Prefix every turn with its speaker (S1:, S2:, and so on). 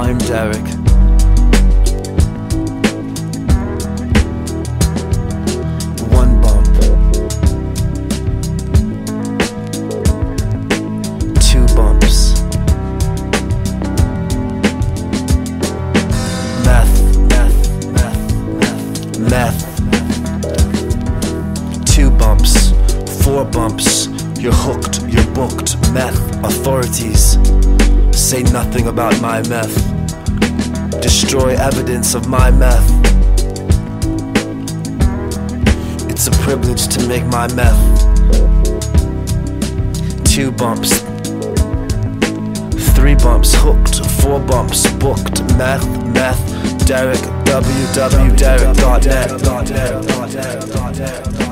S1: I'm Derek. One bump. Two bumps. Meth, meth, meth. Two bumps, four bumps. You're hooked, you're booked. Meth, authorities. Say nothing about my meth. Destroy evidence of my meth. It's a privilege to make my meth. Two bumps, three bumps, hooked, four bumps, booked, meth, meth, Derek, www.derek.net.